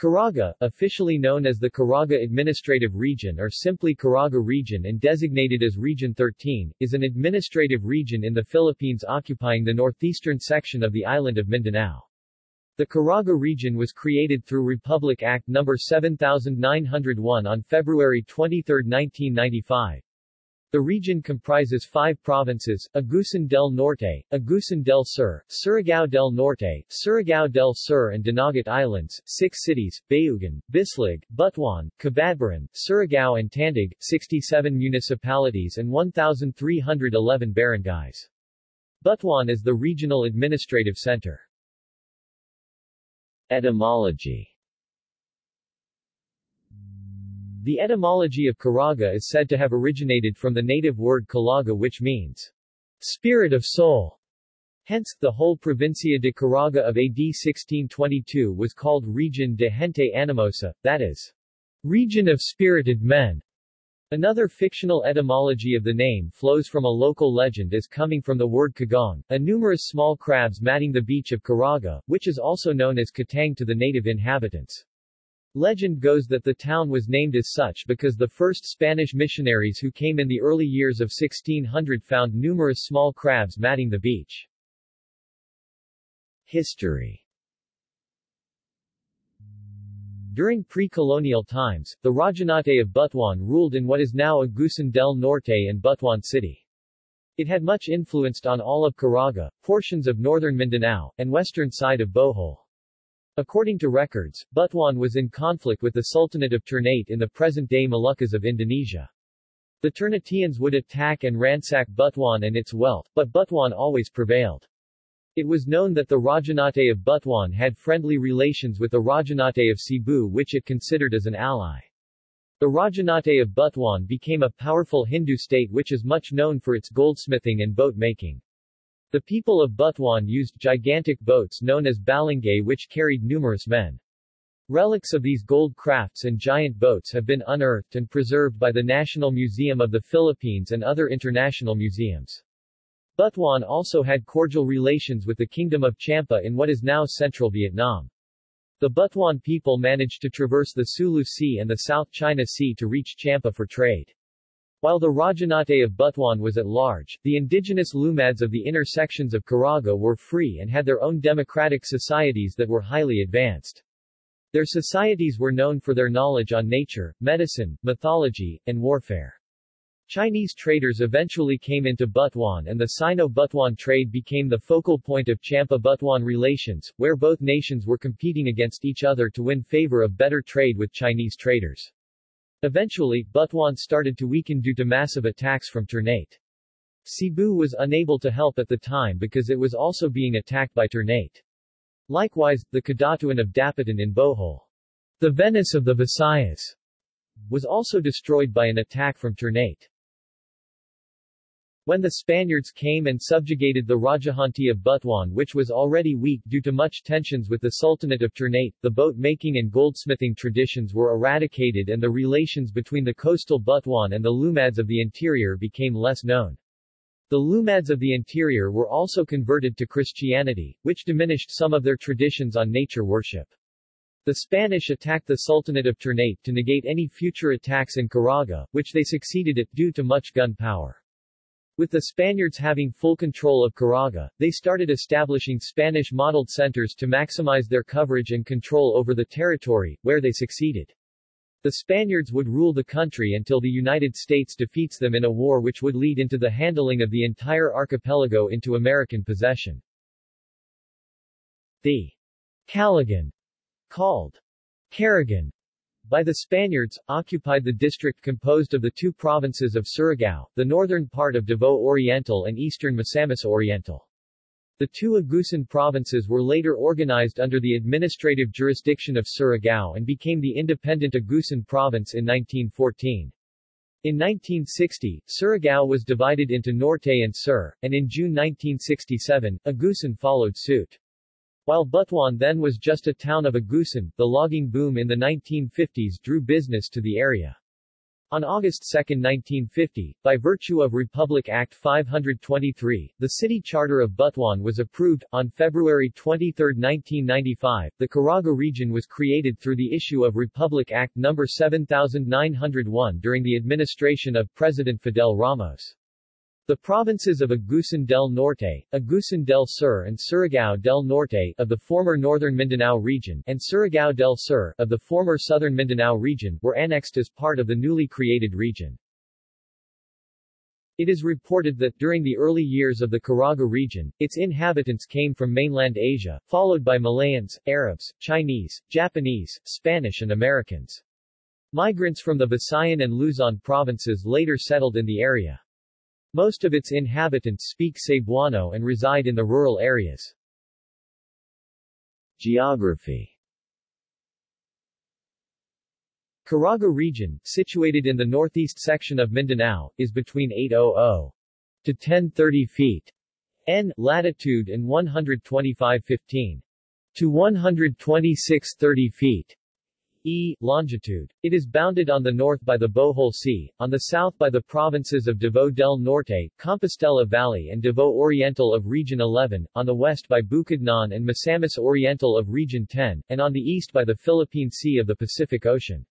Caraga, officially known as the Caraga Administrative Region or simply Caraga Region and designated as Region 13, is an administrative region in the Philippines occupying the northeastern section of the island of Mindanao. The Caraga region was created through Republic Act No. 7901 on February 23, 1995. The region comprises five provinces, Agusan del Norte, Agusan del Sur, Surigao del Norte, Surigao del Sur and Dinagat Islands, six cities, Bayugan, Bislig, Butuan, Cabadbaran, Surigao and Tandag, 67 municipalities and 1,311 barangays. Butuan is the regional administrative center. Etymology The etymology of Caraga is said to have originated from the native word Calaga which means spirit of soul. Hence, the whole Provincia de Caraga of AD 1622 was called Region de Gente Animosa, that is, region of spirited men. Another fictional etymology of the name flows from a local legend as coming from the word kagong, a numerous small crabs matting the beach of Caraga, which is also known as Katang to the native inhabitants. Legend goes that the town was named as such because the first Spanish missionaries who came in the early years of 1600 found numerous small crabs matting the beach. History During pre-colonial times, the Rajahnate of Butuan ruled in what is now Agusan del Norte and Butuan City. It had much influenced on all of Caraga, portions of northern Mindanao, and western side of Bohol. According to records, Butuan was in conflict with the Sultanate of Ternate in the present-day Moluccas of Indonesia. The Ternatians would attack and ransack Butuan and its wealth, but Butuan always prevailed. It was known that the Rajahnate of Butuan had friendly relations with the Rajahnate of Cebu which it considered as an ally. The Rajahnate of Butuan became a powerful Hindu state which is much known for its goldsmithing and boat making. The people of Butuan used gigantic boats known as balangay which carried numerous men. Relics of these gold crafts and giant boats have been unearthed and preserved by the National Museum of the Philippines and other international museums. Butuan also had cordial relations with the Kingdom of Champa in what is now central Vietnam. The Butuan people managed to traverse the Sulu Sea and the South China Sea to reach Champa for trade. While the Rajahnate of Butuan was at large, the indigenous Lumads of the inner sections of Caraga were free and had their own democratic societies that were highly advanced. Their societies were known for their knowledge on nature, medicine, mythology, and warfare. Chinese traders eventually came into Butuan and the Sino-Butuan trade became the focal point of Champa-Butuan relations, where both nations were competing against each other to win favor of better trade with Chinese traders. Eventually, Butuan started to weaken due to massive attacks from Ternate. Cebu was unable to help at the time because it was also being attacked by Ternate. Likewise, the Kadatuan of Dapitan in Bohol, the Venice of the Visayas, was also destroyed by an attack from Ternate. When the Spaniards came and subjugated the Rajahnate of Butuan which was already weak due to much tensions with the Sultanate of Ternate, the boat-making and goldsmithing traditions were eradicated and the relations between the coastal Butuan and the Lumads of the interior became less known. The Lumads of the interior were also converted to Christianity, which diminished some of their traditions on nature worship. The Spanish attacked the Sultanate of Ternate to negate any future attacks in Caraga, which they succeeded at due to much gun power. With the Spaniards having full control of Caraga, they started establishing Spanish-modeled centers to maximize their coverage and control over the territory, where they succeeded. The Spaniards would rule the country until the United States defeats them in a war which would lead into the handling of the entire archipelago into American possession. The Calagan, called Caragan, by the Spaniards, occupied the district composed of the two provinces of Surigao, the northern part of Davao Oriental and eastern Misamis Oriental. The two Agusan provinces were later organized under the administrative jurisdiction of Surigao and became the independent Agusan province in 1914. In 1960, Surigao was divided into Norte and Sur, and in June 1967, Agusan followed suit. While Butuan then was just a town of Agusan, the logging boom in the 1950s drew business to the area. On August 2, 1950, by virtue of Republic Act 523, the city charter of Butuan was approved. On February 23, 1995, the Caraga region was created through the issue of Republic Act No. 7901 during the administration of President Fidel Ramos. The provinces of Agusan del Norte, Agusan del Sur and Surigao del Norte of the former Northern Mindanao region and Surigao del Sur of the former Southern Mindanao region were annexed as part of the newly created region. It is reported that, during the early years of the Caraga region, its inhabitants came from mainland Asia, followed by Malayans, Arabs, Chinese, Japanese, Spanish and Americans. Migrants from the Visayan and Luzon provinces later settled in the area. Most of its inhabitants speak Cebuano and reside in the rural areas. Geography Caraga region, situated in the northeast section of Mindanao, is between 800 to 1030 feet n latitude and 125.15 to 126.30 feet E. Longitude. It is bounded on the north by the Bohol Sea, on the south by the provinces of Davao del Norte, Compostela Valley and Davao Oriental of Region 11, on the west by Bukidnon and Misamis Oriental of Region 10, and on the east by the Philippine Sea of the Pacific Ocean.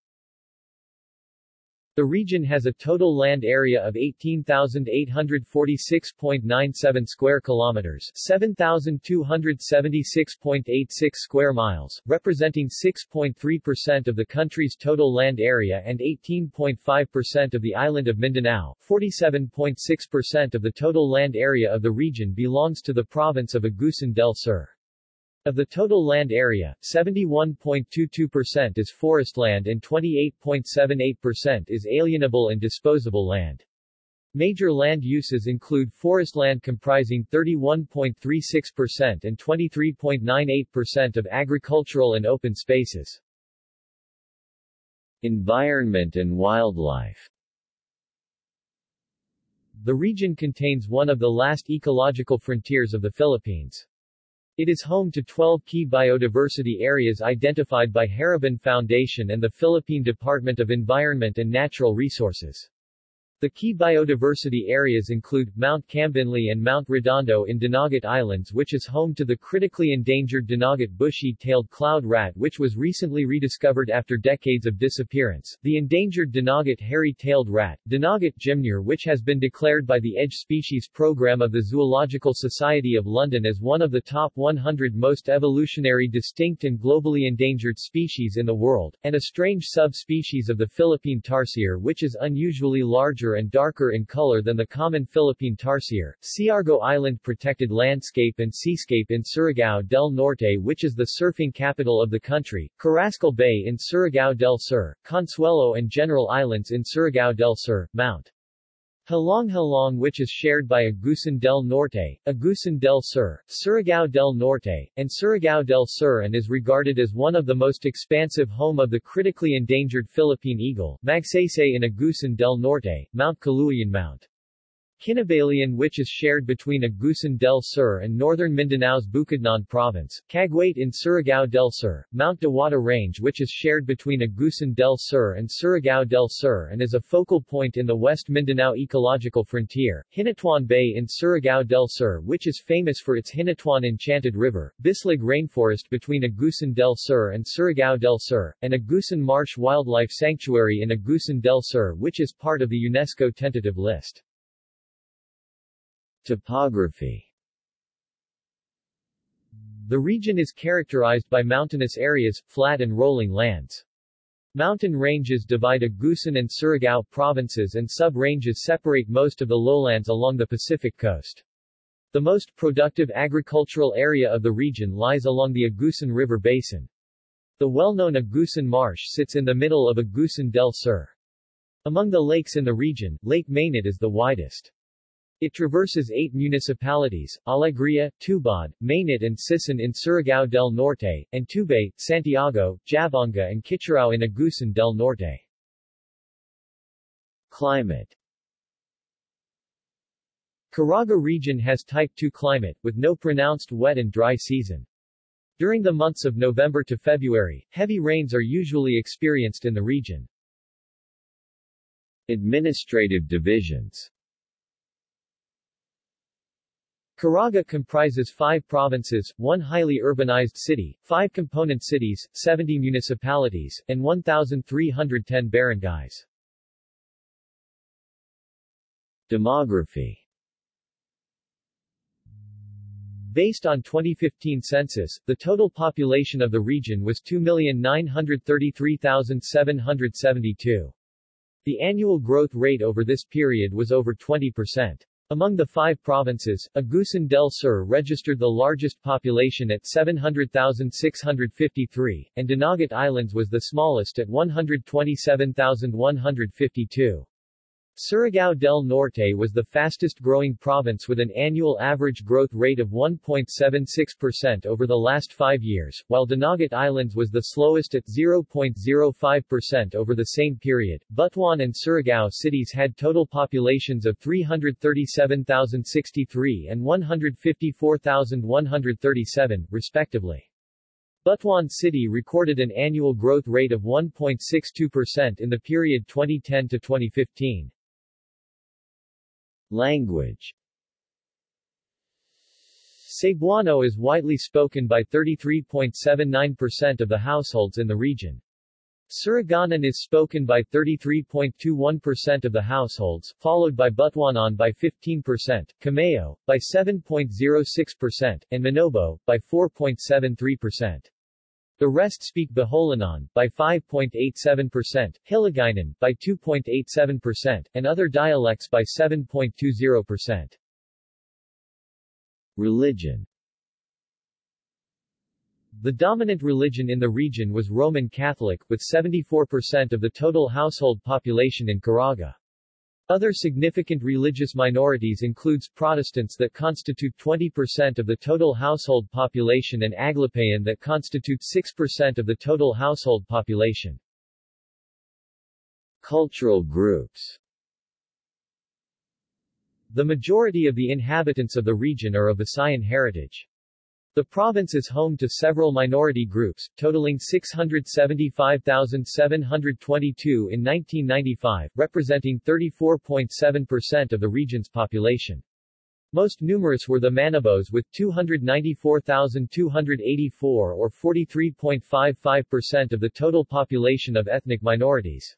The region has a total land area of 18,846.97 square kilometers, 7,276.86 square miles, representing 6.3% of the country's total land area and 18.5% of the island of Mindanao. 47.6% of the total land area of the region belongs to the province of Agusan del Sur. Of the total land area, 71.22% is forest land and 28.78% is alienable and disposable land. Major land uses include forest land comprising 31.36% and 23.98% of agricultural and open spaces. Environment and wildlife The region contains one of the last ecological frontiers of the Philippines. It is home to 12 key biodiversity areas identified by Haribon Foundation and the Philippine Department of Environment and Natural Resources. The key biodiversity areas include, Mount Cambinley and Mount Redondo in Dinagat Islands which is home to the critically endangered Dinagat bushy-tailed cloud rat which was recently rediscovered after decades of disappearance, the endangered Dinagat hairy-tailed rat, Dinagat gymnure which has been declared by the EDGE Species Program of the Zoological Society of London as one of the top 100 most evolutionary distinct and globally endangered species in the world, and a strange subspecies of the Philippine tarsier which is unusually larger and darker in color than the common Philippine tarsier. Siargao Island Protected Landscape and Seascape in Surigao del Norte which is the surfing capital of the country, Carrascal Bay in Surigao del Sur, Consuelo and General Islands in Surigao del Sur, Mount Hilong Hilong which is shared by Agusan del Norte, Agusan del Sur, Surigao del Norte, and Surigao del Sur and is regarded as one of the most expansive home of the critically endangered Philippine eagle, Magsaysay in Agusan del Norte, Mount Caluyan Mount Kinabalian which is shared between Agusan del Sur and northern Mindanao's Bukidnon province, Cagwait in Surigao del Sur, Mount Diwata Range which is shared between Agusan del Sur and Surigao del Sur and is a focal point in the West Mindanao ecological frontier, Hinatuan Bay in Surigao del Sur which is famous for its Hinatuan Enchanted River, Bislig Rainforest between Agusan del Sur and Surigao del Sur, and Agusan Marsh Wildlife Sanctuary in Agusan del Sur which is part of the UNESCO tentative list. Topography The region is characterized by mountainous areas, flat and rolling lands. Mountain ranges divide Agusan and Surigao provinces and sub-ranges separate most of the lowlands along the Pacific coast. The most productive agricultural area of the region lies along the Agusan River basin. The well-known Agusan Marsh sits in the middle of Agusan del Sur. Among the lakes in the region, Lake Mainit is the widest. It traverses eight municipalities, Alegria, Tubod, Mainit and Sison in Surigao del Norte, and Tubay, Santiago, Jabonga and Kitcharao in Agusan del Norte. Climate Caraga region has Type 2 climate, with no pronounced wet and dry season. During the months of November to February, heavy rains are usually experienced in the region. Administrative divisions Caraga comprises five provinces, one highly urbanized city, five component cities, 70 municipalities, and 1,310 barangays. Demography Based on 2015 census, the total population of the region was 2,933,772. The annual growth rate over this period was over 20%. Among the five provinces, Agusan del Sur registered the largest population at 700,653, and Dinagat Islands was the smallest at 127,152. Surigao del Norte was the fastest-growing province with an annual average growth rate of 1.76% over the last five years, while Dinagat Islands was the slowest at 0.05% over the same period. Butuan and Surigao cities had total populations of 337,063 and 154,137, respectively. Butuan City recorded an annual growth rate of 1.62% in the period 2010 to 2015. Language Cebuano is widely spoken by 33.79% of the households in the region. Surigaonon is spoken by 33.21% of the households, followed by Butuanon by 15%, Kamayo, by 7.06%, and Manobo, by 4.73%. The rest speak Boholanon, by 5.87%, Hiligaynon, by 2.87%, and other dialects by 7.20%. Religion The dominant religion in the region was Roman Catholic, with 74% of the total household population in Caraga. Other significant religious minorities includes Protestants that constitute 20% of the total household population and Aglipayan that constitute 6% of the total household population. Cultural groups The majority of the inhabitants of the region are of Visayan heritage. The province is home to several minority groups, totaling 675,722 in 1995, representing 34.7% of the region's population. Most numerous were the Manobos with 294,284 or 43.55% of the total population of ethnic minorities.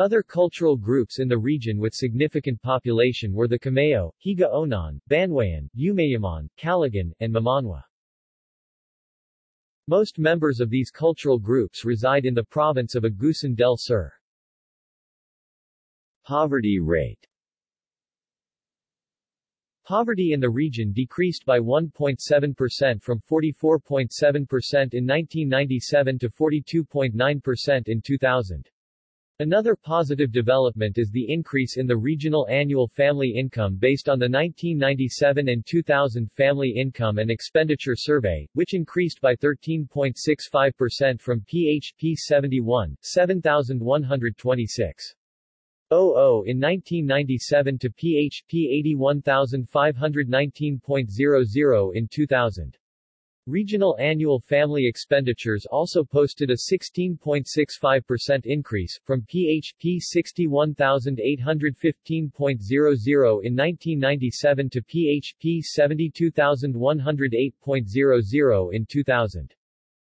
Other cultural groups in the region with significant population were the Kamayo, Higa Onon, Banwayan, Umayamon, Caligan, and Mamanwa. Most members of these cultural groups reside in the province of Agusan del Sur. Poverty rate Poverty in the region decreased by 1.7% from 44.7% in 1997 to 42.9% in 2000. Another positive development is the increase in the regional annual family income based on the 1997 and 2000 Family Income and Expenditure Survey, which increased by 13.65% from PHP 71, 7,126. 00 in 1997 to PHP 81,519.00 in 2000. Regional annual family expenditures also posted a 16.65% increase, from PHP 61,815.00 in 1997 to PHP 72,108.00 in 2000.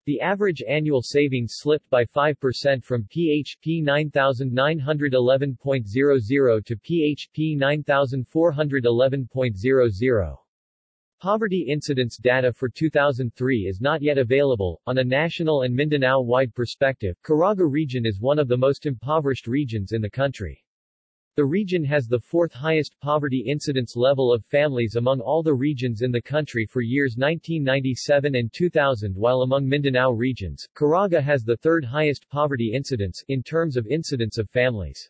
The average annual savings slipped by 5% from PHP 9,911.00 to PHP 9,411.00. Poverty incidence data for 2003 is not yet available. On a national and Mindanao-wide perspective, Caraga region is one of the most impoverished regions in the country. The region has the fourth highest poverty incidence level of families among all the regions in the country for years 1997 and 2000 while among Mindanao regions, Caraga has the third highest poverty incidence in terms of incidence of families.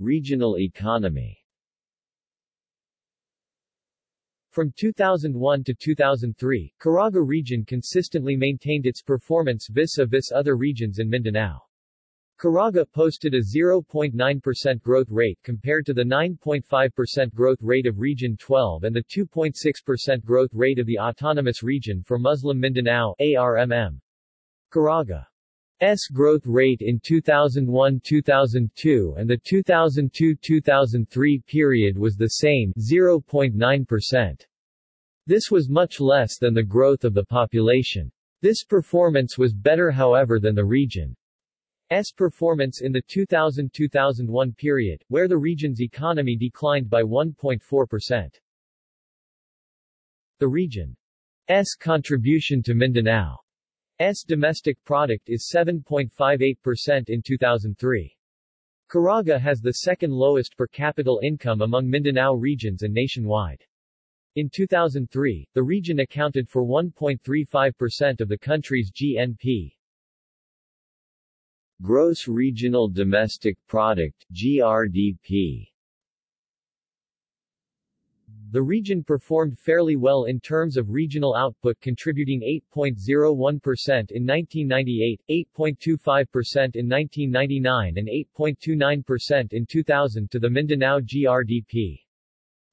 Regional economy From 2001 to 2003, Caraga region consistently maintained its performance vis-a-vis -vis other regions in Mindanao. Caraga posted a 0.9% growth rate compared to the 9.5% growth rate of Region 12 and the 2.6% growth rate of the Autonomous Region for Muslim Mindanao ARMM. Caraga growth rate in 2001-2002 and the 2002-2003 period was the same 0.9%. This was much less than the growth of the population. This performance was better however than the region. S performance in the 2000-2001 period, where the region's economy declined by 1.4%. The region S contribution to Mindanao's domestic product is 7.58% in 2003. Caraga has the second lowest per capita income among Mindanao regions and nationwide. In 2003, the region accounted for 1.35% of the country's GNP. Gross Regional Domestic Product GRDP The region performed fairly well in terms of regional output contributing 8.01% in 1998, 8.25% in 1999 and 8.29% in 2000 to the Mindanao GRDP.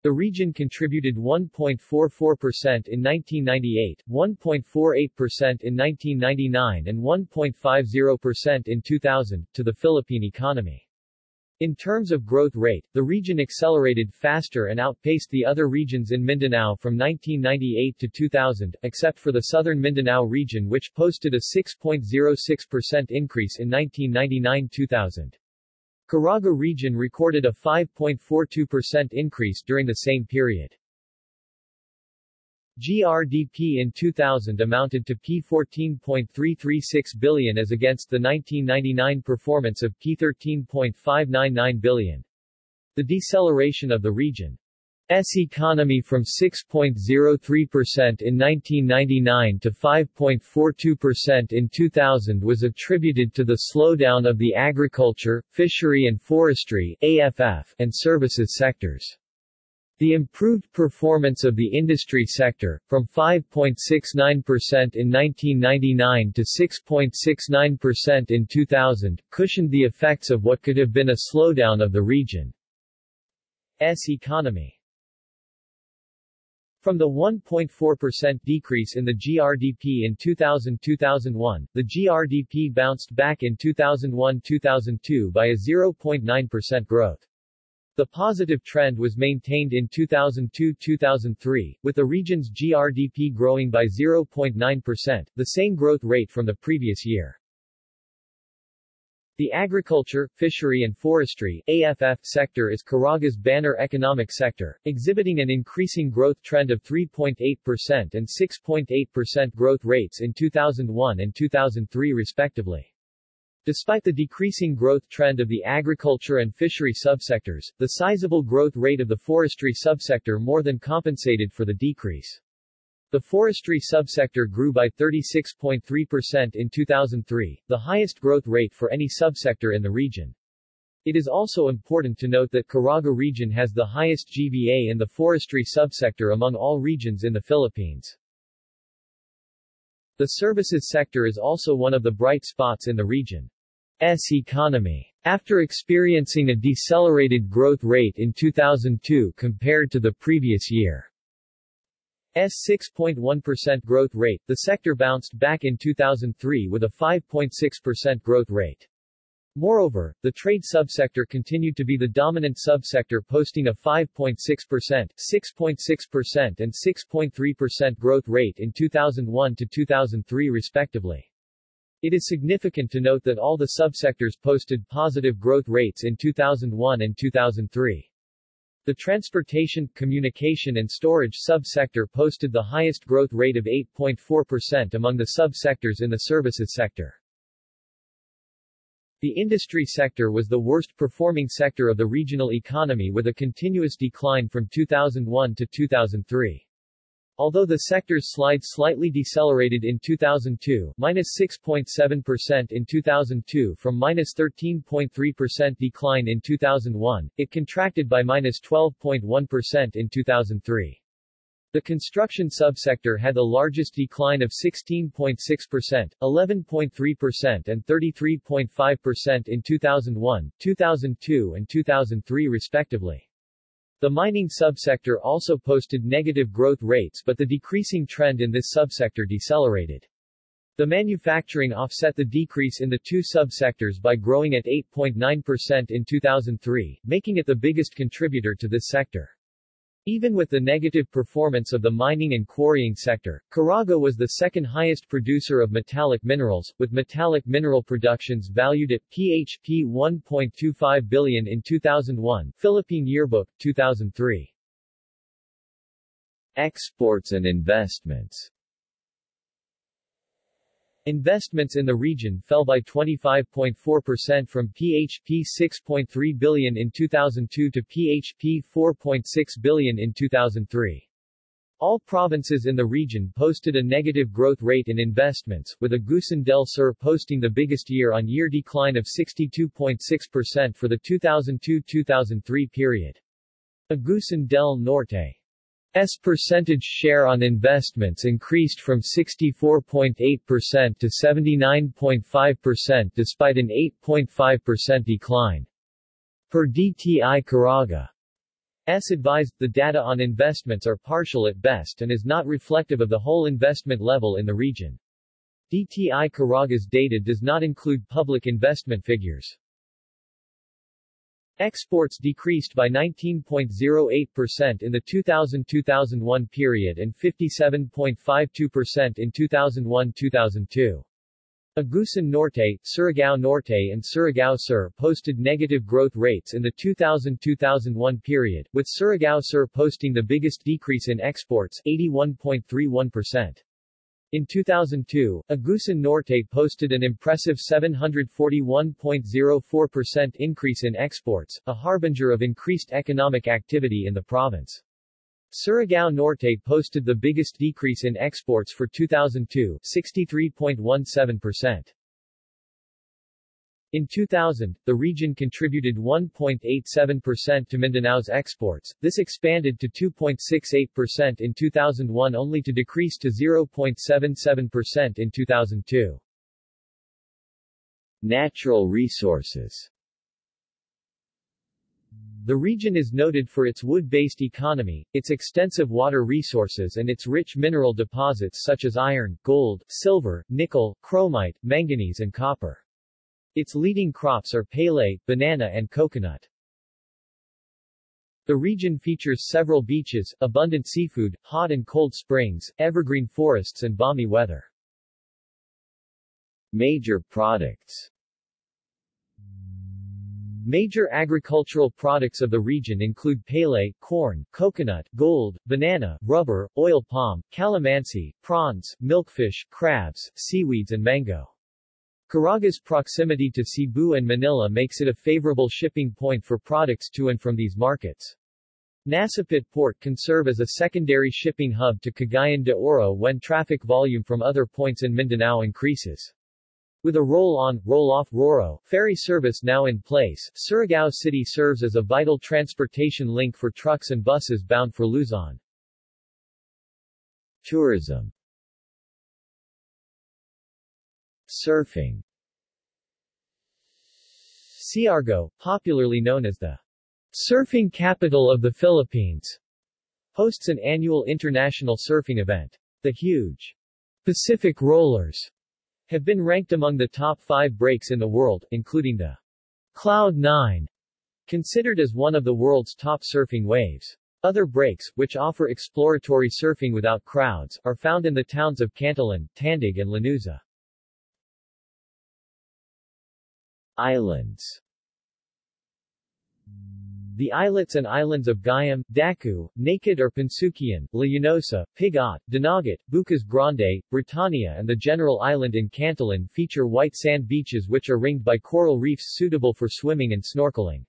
The region contributed 1.44% in 1998, 1.48% in 1999 and 1.50% in 2000, to the Philippine economy. In terms of growth rate, the region accelerated faster and outpaced the other regions in Mindanao from 1998 to 2000, except for the southern Mindanao region which posted a 6.06% increase in 1999-2000. Caraga region recorded a 5.42% increase during the same period. GRDP in 2000 amounted to P14.336 billion as against the 1999 performance of P13.599 billion. The deceleration of the region S economy from 6.03% in 1999 to 5.42% in 2000 was attributed to the slowdown of the agriculture, fishery and forestry AFF, and services sectors. The improved performance of the industry sector, from 5.69% in 1999 to 6.69% in 2000, cushioned the effects of what could have been a slowdown of the region's economy. From the 1.4% decrease in the GRDP in 2000-2001, the GRDP bounced back in 2001-2002 by a 0.9% growth. The positive trend was maintained in 2002-2003, with the region's GRDP growing by 0.9%, the same growth rate from the previous year. The agriculture, fishery and forestry AFF sector is Caraga's banner economic sector, exhibiting an increasing growth trend of 3.8% and 6.8% growth rates in 2001 and 2003 respectively. Despite the decreasing growth trend of the agriculture and fishery subsectors, the sizable growth rate of the forestry subsector more than compensated for the decrease. The forestry subsector grew by 36.3% in 2003, the highest growth rate for any subsector in the region. It is also important to note that Caraga region has the highest GVA in the forestry subsector among all regions in the Philippines. The services sector is also one of the bright spots in the region's economy. After experiencing a decelerated growth rate in 2002 compared to the previous year, S 6.1% growth rate, the sector bounced back in 2003 with a 5.6% growth rate. Moreover, the trade subsector continued to be the dominant subsector posting a 5.6%, 6.6% and 6.3% growth rate in 2001 to 2003 respectively. It is significant to note that all the subsectors posted positive growth rates in 2001 and 2003. The transportation, communication and storage subsector posted the highest growth rate of 8.4% among the subsectors in the services sector. The industry sector was the worst performing sector of the regional economy with a continuous decline from 2001 to 2003. Although the sector's slide slightly decelerated in 2002 minus 6.7% in 2002 from minus 13.3% decline in 2001, it contracted by minus 12.1 in 2003. The construction subsector had the largest decline of 16.6%, 11.3% and 33.5% in 2001, 2002 and 2003 respectively. The mining subsector also posted negative growth rates but the decreasing trend in this subsector decelerated. The manufacturing offset the decrease in the two subsectors by growing at 8.9% in 2003, making it the biggest contributor to this sector. Even with the negative performance of the mining and quarrying sector, Caraga was the second highest producer of metallic minerals, with metallic mineral productions valued at PHP 1.25 billion in 2001 Philippine Yearbook, 2003. Exports and investments Investments in the region fell by 25.4% from PHP 6.3 billion in 2002 to PHP 4.6 billion in 2003. All provinces in the region posted a negative growth rate in investments, with Agusan del Sur posting the biggest year-on-year decline of 62.6% for the 2002-2003 period. Agusan del Norte S percentage share on investments increased from 64.8% to 79.5% despite an 8.5% decline. Per DTI Caraga. S advised, the data on investments are partial at best and is not reflective of the whole investment level in the region. DTI Caraga's data does not include public investment figures. Exports decreased by 19.08% in the 2000-2001 period and 57.52% in 2001-2002. Agusan Norte, Surigao Norte and Surigao Sur posted negative growth rates in the 2000-2001 period, with Surigao Sur posting the biggest decrease in exports 81.31%. In 2002, Agusan Norte posted an impressive 741.04% increase in exports, a harbinger of increased economic activity in the province. Surigao Norte posted the biggest decrease in exports for 2002, 63.17%. In 2000, the region contributed 1.87% to Mindanao's exports, this expanded to 2.68% in 2001 only to decrease to 0.77% in 2002. Natural resources The region is noted for its wood-based economy, its extensive water resources and its rich mineral deposits such as iron, gold, silver, nickel, chromite, manganese and copper. Its leading crops are palay, banana and coconut. The region features several beaches, abundant seafood, hot and cold springs, evergreen forests and balmy weather. Major products Major agricultural products of the region include palay, corn, coconut, gold, banana, rubber, oil palm, calamansi, prawns, milkfish, crabs, seaweeds and mango. Caraga's proximity to Cebu and Manila makes it a favorable shipping point for products to and from these markets. Nasipit Port can serve as a secondary shipping hub to Cagayan de Oro when traffic volume from other points in Mindanao increases. With a roll-on, roll-off RORO ferry service now in place, Surigao City serves as a vital transportation link for trucks and buses bound for Luzon. Tourism Surfing Siargao, popularly known as the surfing capital of the Philippines, hosts an annual international surfing event. The huge Pacific Rollers have been ranked among the top five breaks in the world, including the Cloud 9, considered as one of the world's top surfing waves. Other breaks, which offer exploratory surfing without crowds, are found in the towns of Cantilan, Tandag and Lanuza. Islands The islets and islands of Gayam, Daku, Naked or Pansukian, Llanosa, Pigot, Dinagat, Bucas Grande, Britannia and the general island in Cantilan feature white sand beaches which are ringed by coral reefs suitable for swimming and snorkeling.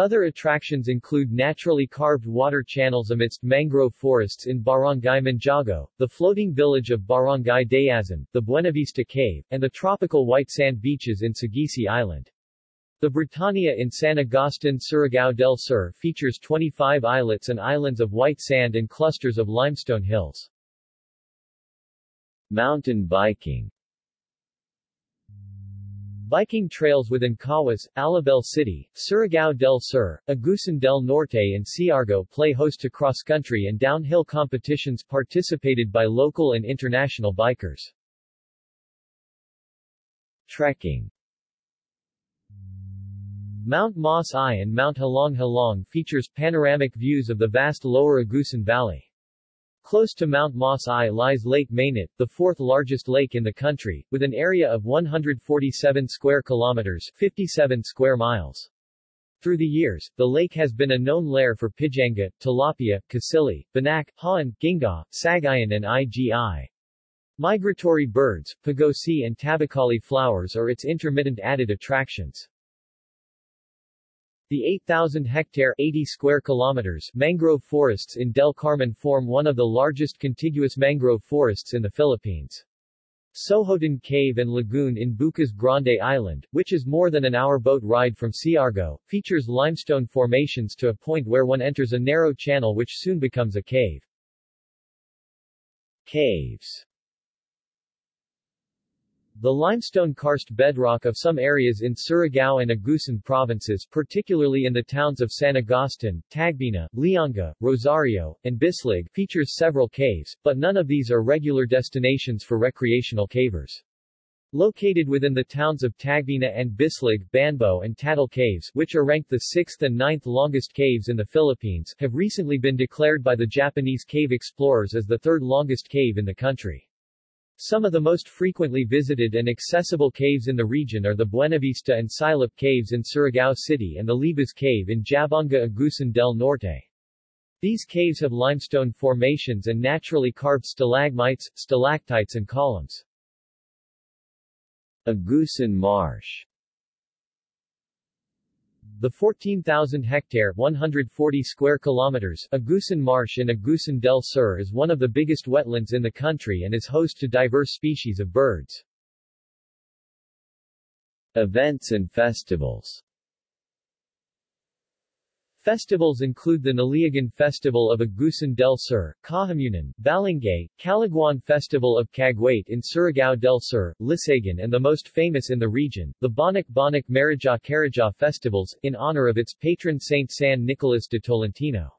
Other attractions include naturally carved water channels amidst mangrove forests in Barangay Manjago, the floating village of Barangay Dayazan, the Buenavista Cave, and the tropical white sand beaches in Sagisi Island. The Britannia in San Agustin Surigao del Sur features 25 islets and islands of white sand and clusters of limestone hills. Mountain biking Biking trails within Caguas, Alabel City, Surigao del Sur, Agusan del Norte and Siargao play host to cross-country and downhill competitions participated by local and international bikers. Trekking Mount Mas I and Mount Hilong Hilong features panoramic views of the vast lower Agusan Valley. Close to Mount Mas I lies Lake Mainit, the fourth largest lake in the country, with an area of 147 square kilometers 57 square miles. Through the years, the lake has been a known lair for pijanga, tilapia, kasili, banak, haan, ginga, sagayan and igi. Migratory birds, pagosi and tabacali flowers are its intermittent added attractions. The 8,000-hectare 80 square kilometers mangrove forests in Del Carmen form one of the largest contiguous mangrove forests in the Philippines. Sohoton Cave and Lagoon in Bucas Grande Island, which is more than an hour boat ride from Siargao, features limestone formations to a point where one enters a narrow channel which soon becomes a cave. Caves The limestone karst bedrock of some areas in Surigao and Agusan provinces particularly in the towns of San Agustin, Tagbina, Lianga, Rosario, and Bislig features several caves, but none of these are regular destinations for recreational cavers. Located within the towns of Tagbina and Bislig, Banbo and Tatal Caves, which are ranked the sixth and ninth longest caves in the Philippines, have recently been declared by the Japanese cave explorers as the third longest cave in the country. Some of the most frequently visited and accessible caves in the region are the Buenavista and Silip Caves in Surigao City and the Libas Cave in Jabonga Agusan del Norte. These caves have limestone formations and naturally carved stalagmites, stalactites and columns. Agusan Marsh The 14,000-hectare 140 square kilometers Agusan Marsh in Agusan del Sur is one of the biggest wetlands in the country and is host to diverse species of birds. Events and festivals Festivals include the Naliagan Festival of Agusan del Sur, Kahamunan, Balangay, Calaguan Festival of Cagwait in Surigao del Sur, Lisagan and the most famous in the region, the Banak Banak Marija Karaja Festivals, in honor of its patron Saint San Nicolas de Tolentino.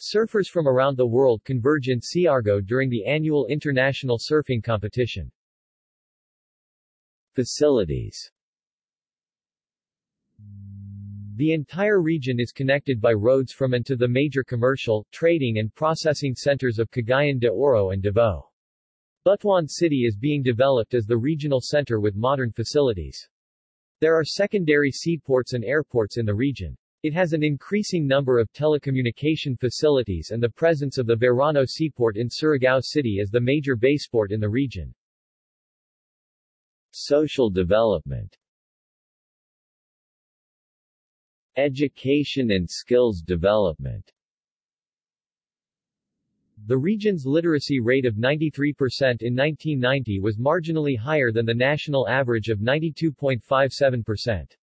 Surfers from around the world converge in Siargao during the annual international surfing competition. Facilities The entire region is connected by roads from and to the major commercial, trading and processing centers of Cagayan de Oro and Davao. Butuan City is being developed as the regional center with modern facilities. There are secondary seaports and airports in the region. It has an increasing number of telecommunication facilities and the presence of the Verano Seaport in Surigao City as the major baseport in the region. Social development Education and skills development The region's literacy rate of 93% in 1990 was marginally higher than the national average of 92.57%.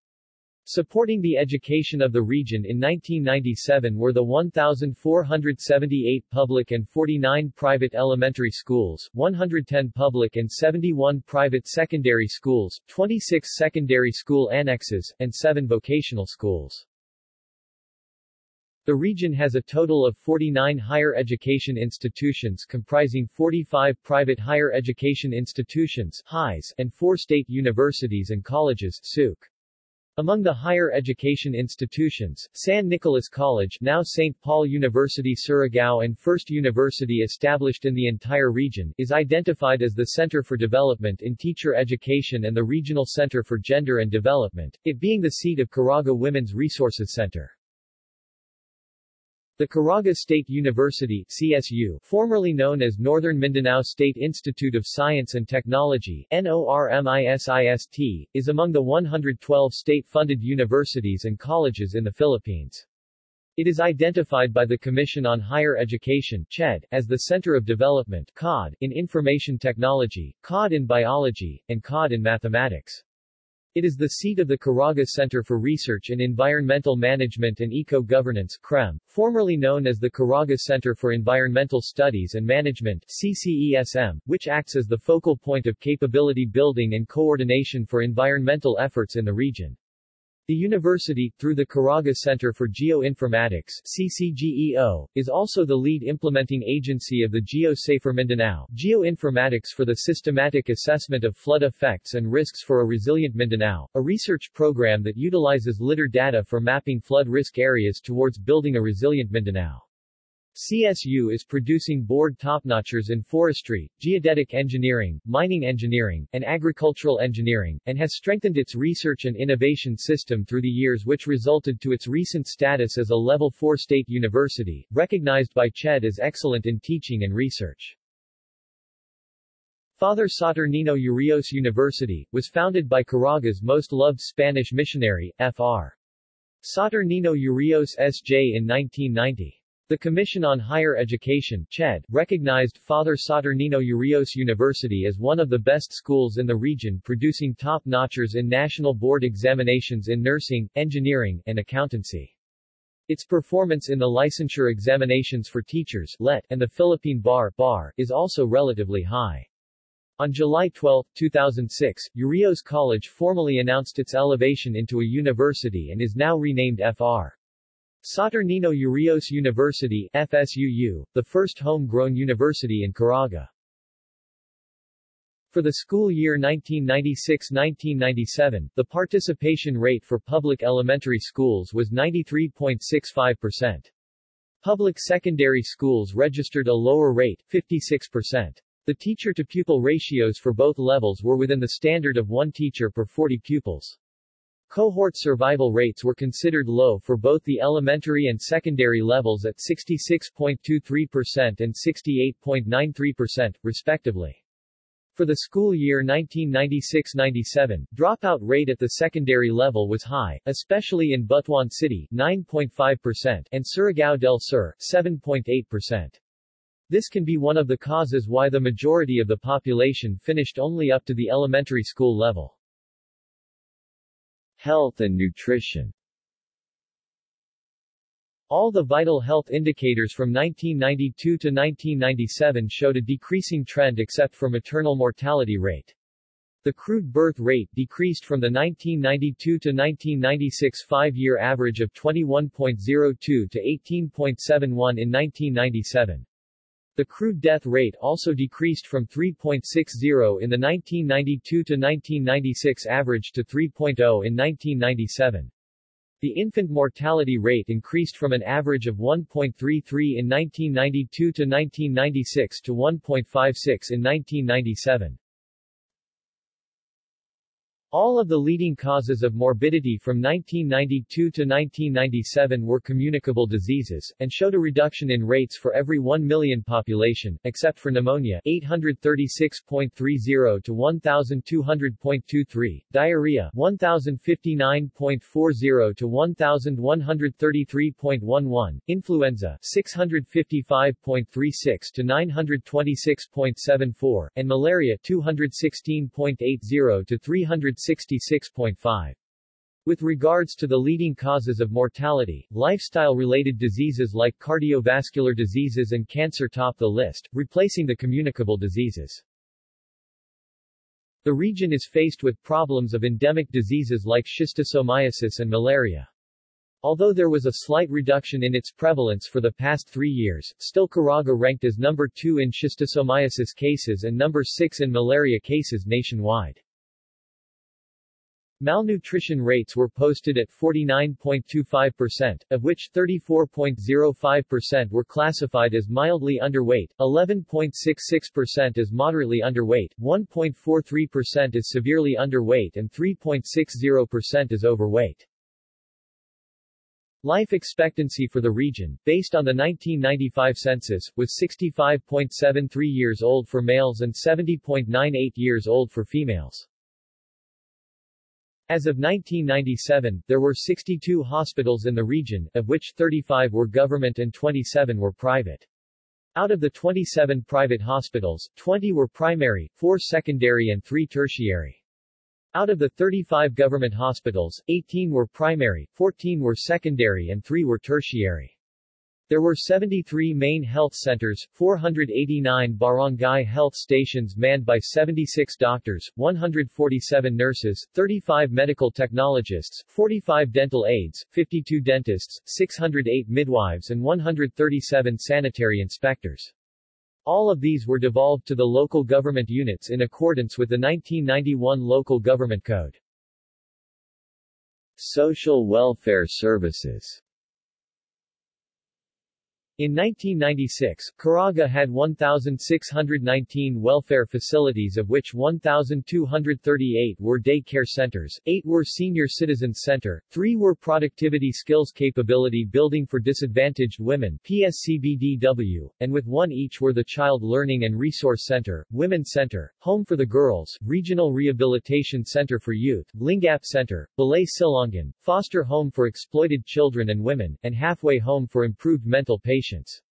Supporting the education of the region in 1997 were the 1,478 public and 49 private elementary schools, 110 public and 71 private secondary schools, 26 secondary school annexes, and 7 vocational schools. The region has a total of 49 higher education institutions comprising 45 private higher education institutions HIEs, and 4 state universities and colleges SUC. Among the higher education institutions, San Nicolas College now St. Paul University Surigao and First University established in the entire region, is identified as the Center for Development in Teacher Education and the Regional Center for Gender and Development, it being the seat of Caraga Women's Resources Center. The Caraga State University CSU, formerly known as Northern Mindanao State Institute of Science and Technology NORMISIST, is among the 112 state-funded universities and colleges in the Philippines. It is identified by the Commission on Higher Education CHED, as the Center of Development COD, in Information Technology, COD in Biology, and COD in Mathematics. It is the seat of the Caraga Center for Research in Environmental Management and Eco-Governance CREM, formerly known as the Caraga Center for Environmental Studies and Management CCESM, which acts as the focal point of capability building and coordination for environmental efforts in the region. The university, through the Caraga Center for Geoinformatics CCGEO, is also the lead implementing agency of the GeoSafer Mindanao Geoinformatics for the systematic assessment of flood effects and risks for a resilient Mindanao, a research program that utilizes LiDAR data for mapping flood risk areas towards building a resilient Mindanao. CSU is producing board topnotchers in forestry, geodetic engineering, mining engineering, and agricultural engineering, and has strengthened its research and innovation system through the years which resulted to its recent status as a Level 4 state university, recognized by CHED as excellent in teaching and research. Father Saturnino Urios University, was founded by Caraga's most loved Spanish missionary, Fr. Saturnino Urios S.J. in 1990. The Commission on Higher Education CHED, recognized Father Saturnino Urios University as one of the best schools in the region producing top-notchers in national board examinations in nursing, engineering, and accountancy. Its performance in the licensure examinations for teachers LET, and the Philippine Bar, Bar is also relatively high. On July 12, 2006, Urios College formally announced its elevation into a university and is now renamed Fr. Saturnino Urios University FSUU, the first homegrown university in Caraga. For the school year 1996-1997, the participation rate for public elementary schools was 93.65%. Public secondary schools registered a lower rate, 56%. The teacher-to-pupil ratios for both levels were within the standard of one teacher per 40 pupils. Cohort survival rates were considered low for both the elementary and secondary levels at 66.23% and 68.93%, respectively. For the school year 1996-97, dropout rate at the secondary level was high, especially in Butuan City 9.5% and Surigao del Sur 7.8%. This can be one of the causes why the majority of the population finished only up to the elementary school level. Health and nutrition all the vital health indicators from 1992 to 1997 showed a decreasing trend except for maternal mortality rate. The crude birth rate decreased from the 1992 to 1996 five-year average of 21.02 to 18.71 in 1997. The crude death rate also decreased from 3.60 in the 1992 to 1996 average to 3.0 in 1997. The infant mortality rate increased from an average of 1.33 in 1992 to 1996 to 1.56 in 1997. All of the leading causes of morbidity from 1992 to 1997 were communicable diseases, and showed a reduction in rates for every 1 million population, except for pneumonia 836.30 to 1,200.23, diarrhea 1,059.40 to 1,133.11, influenza 655.36 to 926.74, and malaria 216.80 to 300 66.5. With regards to the leading causes of mortality, lifestyle-related diseases like cardiovascular diseases and cancer top the list, replacing the communicable diseases. The region is faced with problems of endemic diseases like schistosomiasis and malaria. Although there was a slight reduction in its prevalence for the past three years, still Caraga ranked as number 2 in schistosomiasis cases and number 6 in malaria cases nationwide. Malnutrition rates were posted at 49.25%, of which 34.05% were classified as mildly underweight, 11.66% as moderately underweight, 1.43% as severely underweight and 3.60% as overweight. Life expectancy for the region, based on the 1995 census, was 65.73 years old for males and 70.98 years old for females. As of 1997, there were 62 hospitals in the region, of which 35 were government and 27 were private. Out of the 27 private hospitals, 20 were primary, 4 secondary and 3 tertiary. Out of the 35 government hospitals, 18 were primary, 14 were secondary and 3 were tertiary. There were 73 main health centers, 489 barangay health stations manned by 76 doctors, 147 nurses, 35 medical technologists, 45 dental aides, 52 dentists, 608 midwives and 137 sanitary inspectors. All of these were devolved to the local government units in accordance with the 1991 Local Government Code. Social welfare services in 1996, Caraga had 1,619 welfare facilities of which 1,238 were day care centers, 8 were senior citizens center, 3 were productivity skills capability building for disadvantaged women PSCBDW, and with one each were the Child Learning and Resource Center, Women's Center, Home for the Girls, Regional Rehabilitation Center for Youth, Lingap Center, Balay Silongan, Foster Home for Exploited Children and Women, and Halfway Home for Improved Mental Patients patients.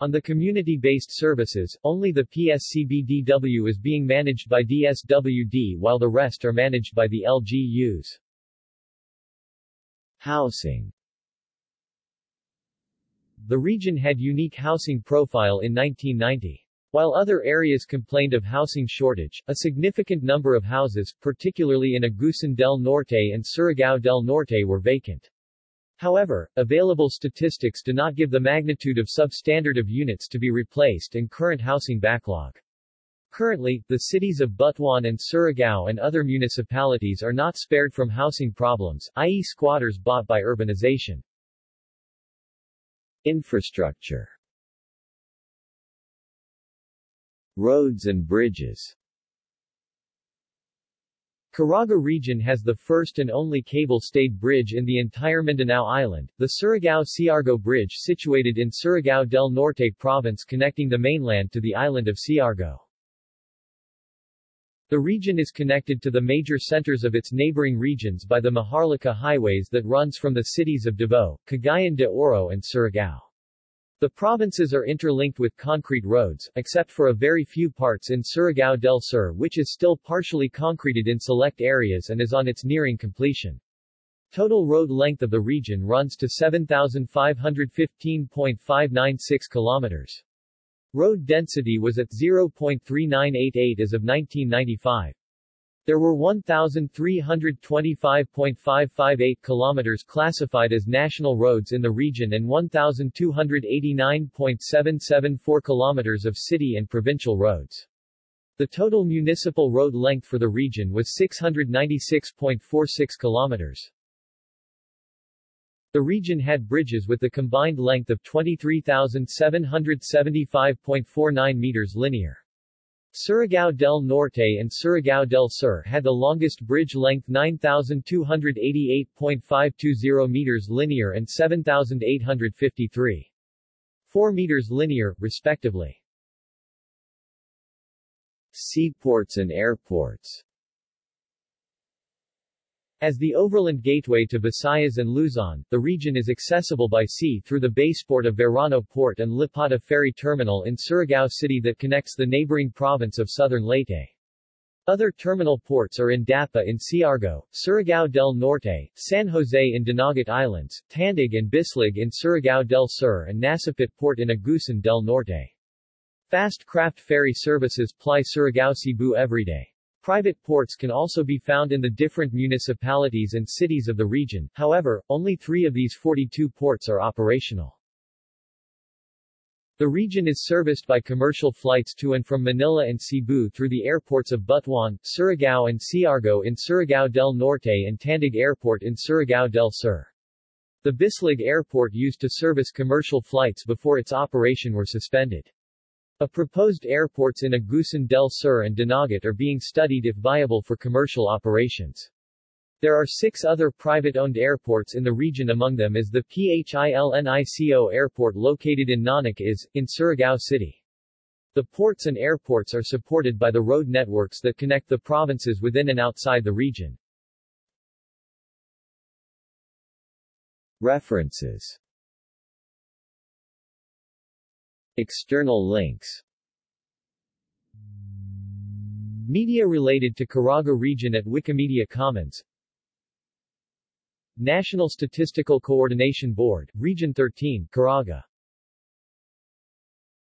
On the community-based services, only the PSCBDW is being managed by DSWD while the rest are managed by the LGUs. Housing The region had unique housing profile in 1990. While other areas complained of housing shortage, a significant number of houses, particularly in Agusan del Norte and Surigao del Norte were vacant. However, available statistics do not give the magnitude of substandard of units to be replaced and current housing backlog. Currently, the cities of Butuan and Surigao and other municipalities are not spared from housing problems, i.e. squatters bought by urbanization. Infrastructure Roads and bridges Caraga region has the first and only cable-stayed bridge in the entire Mindanao Island, the Surigao-Siargao Bridge situated in Surigao del Norte province connecting the mainland to the island of Siargao. The region is connected to the major centers of its neighboring regions by the Maharlika highways that runs from the cities of Davao, Cagayan de Oro and Surigao. The provinces are interlinked with concrete roads, except for a very few parts in Surigao del Sur which is still partially concreted in select areas and is on its nearing completion. Total road length of the region runs to 7,515.596 kilometers. Road density was at 0.3988 as of 1995. There were 1,325.558 kilometers classified as national roads in the region and 1,289.774 kilometers of city and provincial roads. The total municipal road length for the region was 696.46 kilometers. The region had bridges with the combined length of 23,775.49 meters linear. Surigao del Norte and Surigao del Sur had the longest bridge length 9,288.520 meters linear and 7,853. 4 meters linear, respectively. Seaports and airports as the overland gateway to Visayas and Luzon, the region is accessible by sea through the baseport of Verano Port and Lipata Ferry Terminal in Surigao City that connects the neighboring province of southern Leyte. Other terminal ports are in Dapa in Siargao, Surigao del Norte, San Jose in Dinagat Islands, Tandag and Bislig in Surigao del Sur and Nasipit Port in Agusan del Norte. Fast craft ferry services ply Surigao Cebu everyday. Private ports can also be found in the different municipalities and cities of the region, however, only three of these 42 ports are operational. The region is serviced by commercial flights to and from Manila and Cebu through the airports of Butuan, Surigao and Siargao in Surigao del Norte and Tandag Airport in Surigao del Sur. The Bislig Airport used to service commercial flights before its operation were suspended. A proposed airports in Agusan del Sur and Dinagat are being studied if viable for commercial operations. There are six other private-owned airports in the region among them is the PHILNICO airport located in Nonoc is, in Surigao City. The ports and airports are supported by the road networks that connect the provinces within and outside the region. References External links. Media related to Caraga region at Wikimedia Commons. National Statistical Coordination Board, Region 13, Caraga